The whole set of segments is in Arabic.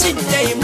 sit there.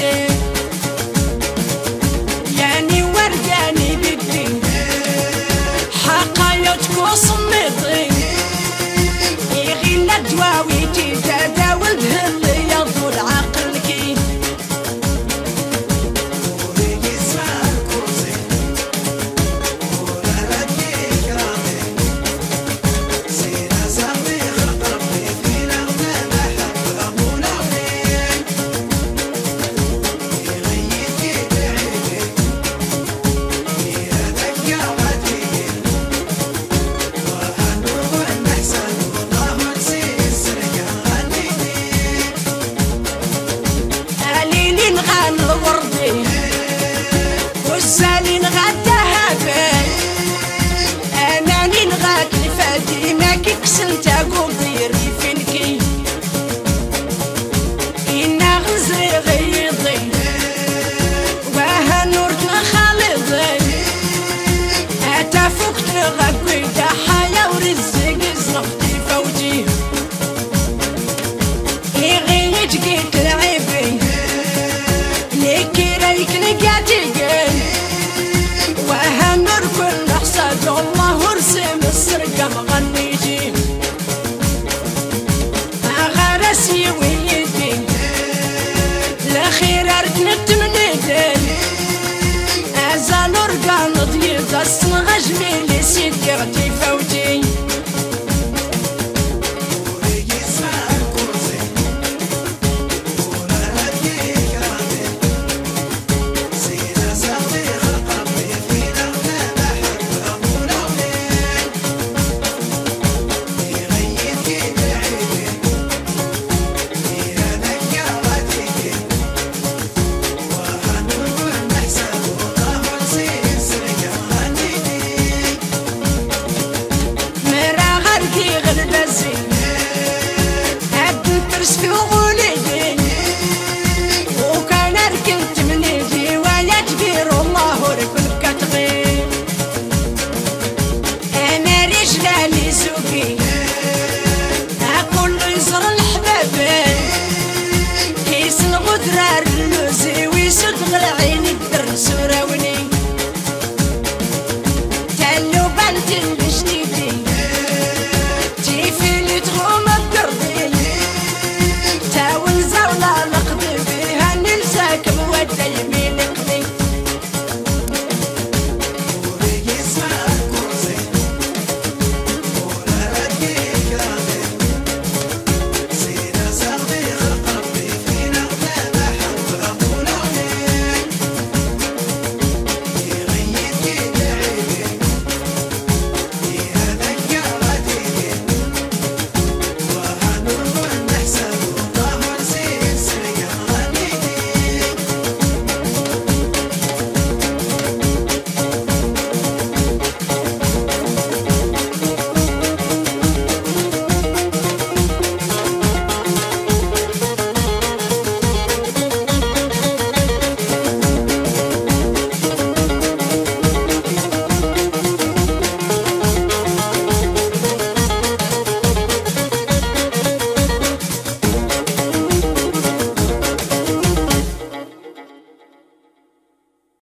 yeah. جديد لعيبي ليك ريك نقاتي واهم كل حصاد والله ارسم السرقه مغني جيم غرسي ويدي الاخير ركنت من ايدي ازال ارقى نضيض الصنغه جميل سيدي see.